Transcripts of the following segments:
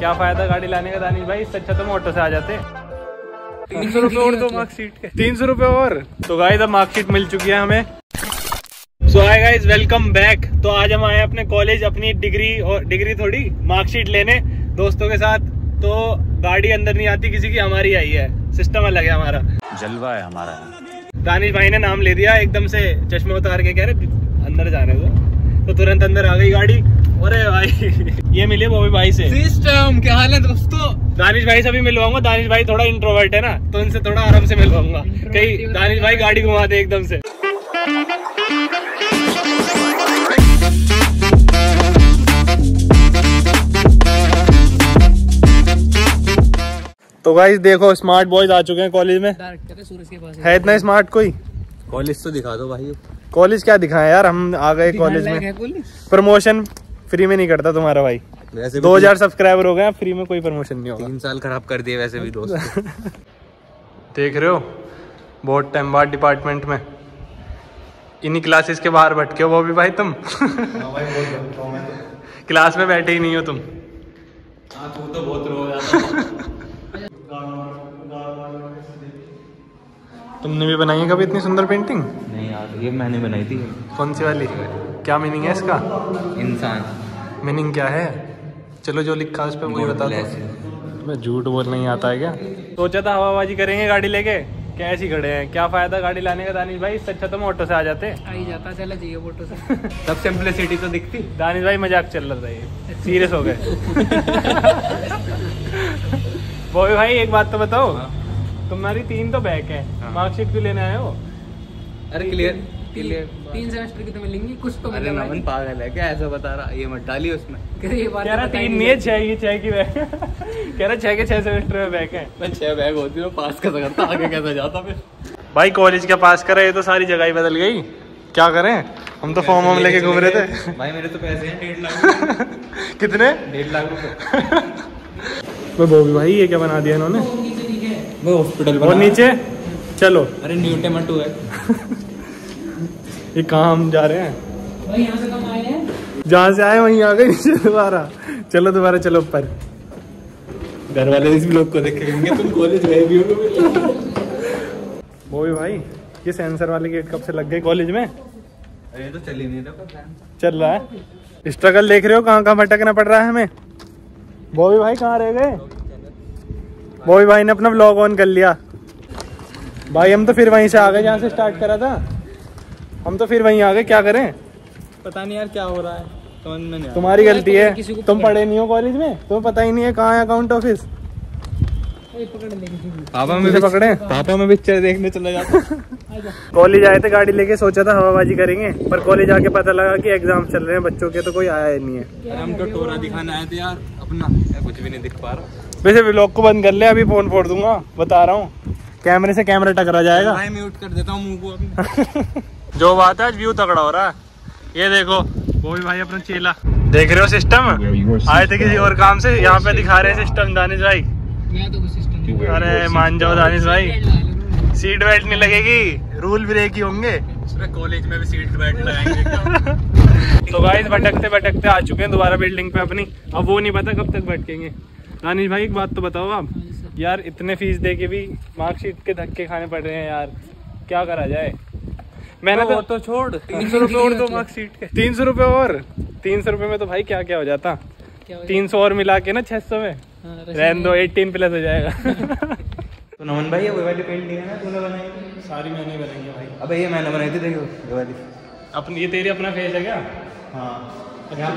क्या फ़ायदा गाड़ी लाने का दानिश भाई? इससे अच्छा तो ऑटो से आ जाते। तीन सौ रूपए और दो मार्कशीट के। तीन सौ रूपए और। तो गाइस अब मार्कशीट मिल चुकी है हमें। So hi guys welcome back तो आज हम आए अपने कॉलेज अपनी डिग्री और डिग्री थोड़ी मार्कशीट लेने दोस्तों के साथ। तो गाड़ी अंदर नहीं आती किसी की हमारी आई है। सिस्टम अलग है हमारा। जलवा है हमारा। दानिश भाई ने नाम ले दिया एकदम से चश्मे उतार के कह रहे अंदर जा रहे हो। तो तुरंत अंदर आ गई गाड़ी। अरे भाई। ये मिले बॉबी भाई से। सिस्टम क्या हाल है दोस्तों? दानिश भाई से भी मिलवाऊँगा। दानिश भाई थोड़ा इंट्रोवर्ट है ना तो इनसे थोड़ा आराम से मिलवाऊँगा। कहीं दानिश भाई गाड़ी घुमा दे एकदम से। तो गाइस देखो स्मार्ट बॉयज़ आ चुके हैं कॉलेज में। सूरज के पास है इतना स्मार्ट कोई? कॉलेज तो दिखा दो भाई। कॉलेज क्या दिखाएँ यार हम आ गए कॉलेज में। प्रमोशन फ्री में नहीं करता तुम्हारा भाई। वैसे दो हज़ार सब्सक्राइबर हो गए फ्री में कोई प्रमोशन नहीं होगा। तीन साल खराब कर दिए वैसे भी दोस्त। देख रहे हो? बहुत टाइम बाद डिपार्टमेंट में। इन्हीं क्लासेस के बाहर भटके हो वो भी भाई तुम। क्लास में बैठे ही नहीं हो तुम। तू तो बहुत तुमने भी बनाई है कभी इतनी सुंदर पेंटिंग नहीं यार ये मैंने बनाई थी। कौन सी वाली? क्या मीनिंग है इसका? इंसान। मीनिंग क्या है? चलो जो लिखा उस पर वही बता दो। मैं झूठ बोलना ही आता है क्या? सोचा था हवाबाजी करेंगे गाड़ी लेके। कैसे खड़े हैं? क्या फ़ायदा गाड़ी लाने का दानिश भाई? इससे अच्छा तो ऑटो से आ जाते। आई जाता चला चाहिए फ़ोटो से। सब सिंपलिसिटी तो दिखती। दानिश भाई मज़ाक चल रहा था ये। सीरियस हो गए। बॉबी भाई एक बात तो बताओ। तुम्हारी तीन तो बैक है। हाँ। मार्कशीट क्यों लेने आए हो? अरे क्लियर क्लियर तीन सेमेस्टर की तो मिलेंगी कुछ तो अरे नमन पागल है क्या? ऐसा बता रहा ये मत डाली उसमें। कह रहा तीन नहीं है छह की छह की बैक कह रहा छह के छह सेमेस्टर में बैक है। मैं छह बैग होती हूँ पास कैसा करता आगे कैसा जाता फिर? भाई कॉलेज क्या पास करा ये तो सारी जगह ही बदल गई। क्या करें? हम तो फॉर्म हम लेके घूम रहे थे। भाई मेरे तो पैसे हैं डेढ़ लाख कितने? डेढ़ लाख रुपए। भाई ये क्या बना दिया इन्होंने? वो हॉस्पिटल और नीचे? चलो। अरे न्यू टमाटो है। ये कहाँ हम जा रहे हैं? भाई यहाँ से कम आए हैं। जहाँ से आए वहीं आ गए नीचे दोबारा। चलो दोबारा चलो ऊपर। घर वाले इस ब्लॉग को देखेंगे तुम कॉलेज गए भी हो बोबी भाई ये सेंसर वाले गेट कब से लग गए कॉलेज में? अरे तो चल ही नहीं रहा चल रहा है। स्ट्रगल देख रहे हो कहाँ कहाँ भटकना पड़ रहा है हमें? बॉबी भाई कहाँ रह गए? बॉबी भाई ने अपना ब्लॉग ऑन कर लिया। भाई हम तो फिर वहीं से आ गए जहाँ से स्टार्ट करा था। हम तो फिर वहीं आ गए क्या करें? पता नहीं यार क्या हो रहा है नहीं तुम्हारी गलती है। किसी को तुम पढ़े नहीं हो कॉलेज में? तुम्हें पता ही नहीं है कहाँ है अकाउंट ऑफ़िस ये पकड़ ले किसी को। पापा में पकड़े? पापा में पिक्चर देखने चला जाता कॉलेज आए थे गाड़ी लेके सोचा था हवाबाजी करेंगे पर कॉलेज आके पता लगा कि एग्ज़ाम चल रहे हैं बच्चों के तो कोई आया ही नहीं है। हम तो टोरा दिखाने आए थे यार अपना। कुछ भी नहीं दिख पा रहा। वैसे व्लॉग को बंद कर ले अभी फ़ोन फोड़ दूँगा बता रहा हूँ। कैमरे से कैमरा टकरा जाएगा। भाई म्यूट कर देता हूँ मुँह को अपने। जो बात है आज व्यू तगड़ा हो रहा है। ये देखो वो भी भाई अपना चेला। देख रहे हो सिस्टम आए थे किसी और काम से यहाँ पे दिखा रहे हैं सिस्टम दानिश भाई। तो अरे मान जाओ दानिश भाई। सीट बेल्ट नहीं लगेगी रूल ब्रेक ही होंगे। कॉलेज में भी सीट बेल्ट लगाएँगे तो गाइस भटकते भटकते आ चुके हैं दोबारा बिल्डिंग पे अपनी। अब वो नहीं पता कब तक भटकेंगे। दानिश भाई एक बात तो बताओ आप। यार इतने फ़ीस दे के भी मार्कशीट के धक्के खाने पड़ रहे हैं यार। क्या करा जाए? मैंने तो, तो छोड़। तीन सौ रुपए और दो मार्कशीट के। तीन सौ रुपए और? तीन सौ रुपए में तो भाई क्या क्या हो जाता तीन सौ और मिला के ना छह सौ में। हाँ, रहन दो एटीन प्लस हो जाएगा। तो नमन भाई ये वाली पेंटिंग है ना तूने बनाई? सारी मैंने बनाई है भाई। अबे ये मैंने बनाई थी देखो ये वाली। अपनी ये तेरी अपना फेस है क्या? हाँ। यहाँ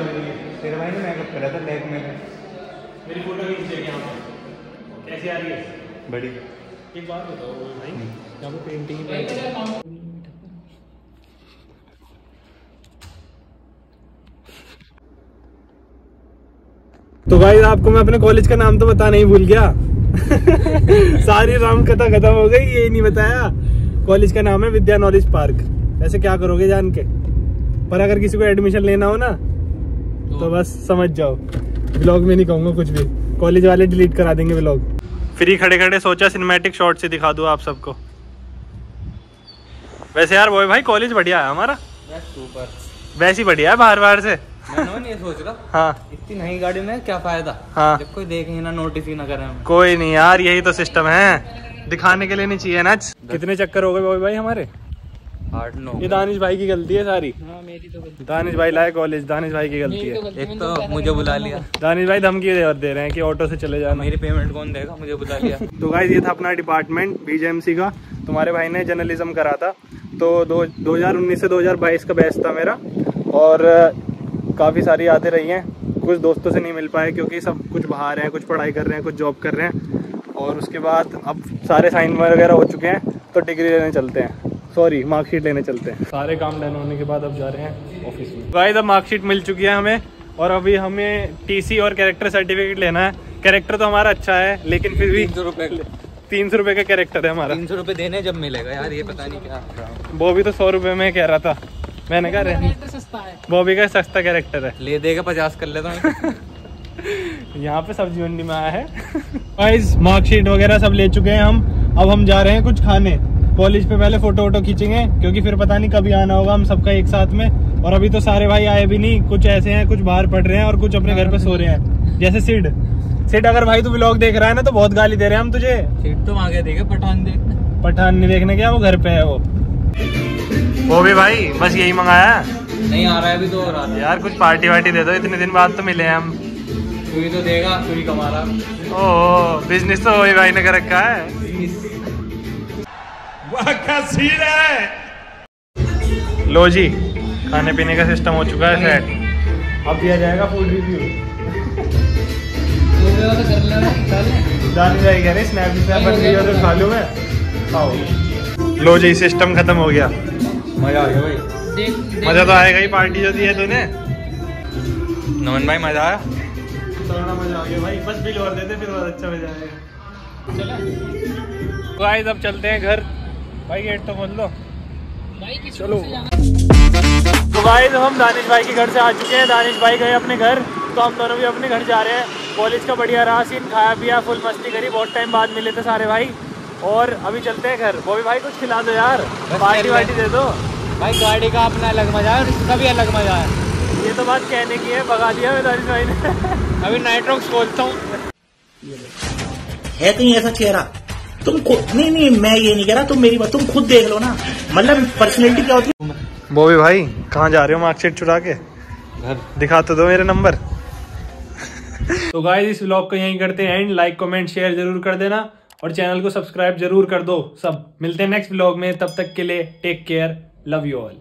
तेरे भाई ने मेकअप करा था लैब में। मेरी फ़ोटो भी खींचेगी यहाँ पे। कैसी आ रही है? बड़ी। एक बात बताओ भाई यहाँ पे पेंटिंग तो भाई आपको मैं अपने कॉलेज का नाम तो बता नहीं भूल गया। सारी राम कथा खत्म हो गई ये नहीं बताया। कॉलेज का नाम है विद्या नॉलेज पार्क ऐसे क्या करोगे जान के? पर अगर किसी को एडमिशन लेना हो ना तो, तो बस समझ जाओ। ब्लॉग में नहीं कहूँगा कुछ भी। कॉलेज वाले डिलीट करा देंगे ब्लॉग फ्री खड़े खड़े सोचा सिनेमैटिक शॉट से दिखा दूँ आप सबको। वैसे यार वो भाई कॉलेज बढ़िया है हमारा। वैसे ही बढ़िया है बाहर बाहर से। नहीं सोच रहा? हाँ। इतनी नई गाड़ी में क्या फ़ायदा? हाँ। जब कोई देखे ना नोटिस ही ना करे कोई नहीं यार यही तो सिस्टम है। दिखाने के लिए नहीं चाहिए ना। कितने चक्कर हो गए भाई हमारे? आठ नौ ये दानिश भाई की गलती है सारी। हाँ मेरी तो गलती दानिश भाई लाए कॉलेज दानिश भाई की गलती है। तो एक तो मुझे बुला लिया। दानिश भाई धमकी दे, दे रहे हैं कि ऑटो से चले जाना। मेरी पेमेंट कौन देगा? मुझे बुला लिया। तो गाइस ये था अपना डिपार्टमेंट बीजेएमसी का। तुम्हारे भाई ने जर्नलिज्म करा था। तो दो 2019 से 2022 का बैच था मेरा। और काफ़ी सारी यादें रही हैं। कुछ दोस्तों से नहीं मिल पाए क्योंकि सब कुछ बाहर हैं कुछ पढ़ाई कर रहे हैं कुछ जॉब कर रहे हैं। और उसके बाद अब सारे साइन वगैरह हो चुके हैं तो डिग्री लेने चलते हैं। सॉरी मार्कशीट लेने चलते हैं। सारे काम डन होने के बाद अब जा रहे हैं ऑफ़िस में। गाइस अब मार्कशीट मिल चुकी है हमें और अभी हमें टीसी और कैरेक्टर सर्टिफिकेट लेना है। कैरेक्टर तो हमारा अच्छा है लेकिन फिर भी तीन सौ रुपए रुपये का कैरेक्टर है हमारा। तीन सौ रुपए देने जब मिलेगा यार ये पता नहीं क्या। वो भी तो सौ रुपए में कह रहा था। मैंने कहा रहने कैरेक्टर सस्ता है। बॉबी का सस्ता कैरेक्टर है। ले देगा पचास कर लेता हूँ यहाँ पे सब्ज़ी मंडी में आया है। मार्कशीट वगैरह सब ले चुके हैं हम। अब हम जा रहे हैं कुछ खाने। कॉलेज पे पहले फ़ोटो वोटो खींचेंगे क्योंकि फिर पता नहीं कभी आना होगा हम सबका एक साथ में। और अभी तो सारे भाई आए भी नहीं कुछ ऐसे हैं कुछ बाहर पढ़ रहे हैं और कुछ अपने घर पे सो रहे हैं। जैसे सिड। सिड अगर भाई तू व्लॉग देख रहा है ना तो बहुत गाली दे रहे हैं हम तुझे। तो आगे देगा पठान देखते पठान नहीं देखने गया वो घर पे है वो। वो भी भाई बस यही मंगाया नहीं आ रहा है अभी तो रहा है। यार कुछ पार्टी वार्टी दे दो इतने दिन बाद तो मिले हैं हम। तू ही तो देगा तू ही कमा रहा। ओ बिज़नेस तो वही भाई ने कर रखा है। लो जी खाने पीने का सिस्टम हो चुका है सेट अब दिया जाएगा फ़ूड रिव्यू तो खा लूँ जी सिस्टम खत्म हो गया। मज़ा आ गया भाई। मज़ा तो आएगा ही पार्टी जो दी है तूने। नमन भाई मज़ा आया? मज़ा आ गया भाई। बस बिल और देते फिर बहुत अच्छा मज़ा आएगा। चला गाइस अब चलते हैं घर। भाई गेट तो खोल दो भाई चलो। से जाना। तो हम दानिश भाई के घर से आ चुके हैं। दानिश भाई गए अपने घर तो हम दोनों भी अपने घर जा रहे हैं। कॉलेज का बढ़िया रहा सीन खाया पिया फुल मस्ती करी। बहुत टाइम बाद मिले थे सारे भाई। और अभी चलते हैं घर। वो भी भाई कुछ खिला दो यार। पार्टी वार्टी दे दो। भाई गाड़ी का अपना अलग मज़ा है और इसका भी अलग मज़ा है। ये तो बात कहने की है भगा दिया मैं दानिश भाई ने। अभी नाइट्रोक्स खोलता हूँ। है कहीं ऐसा चेहरा? तुम खुद नहीं नहीं मैं ये नहीं कह रहा तुम मेरी बात तुम खुद देख लो ना। मतलब पर्सनैलिटी क्या होती है? वो भी भाई कहाँ जा रहे हो मार्कशीट चुरा के? घर। दिखा तो दो मेरे नंबर तो गाइस इस व्लॉग को यहीं करते हैं एंड लाइक कमेंट शेयर ज़रूर कर देना और चैनल को सब्सक्राइब ज़रूर कर दो सब। मिलते हैं नेक्स्ट व्लॉग में तब तक के लिए take care love you all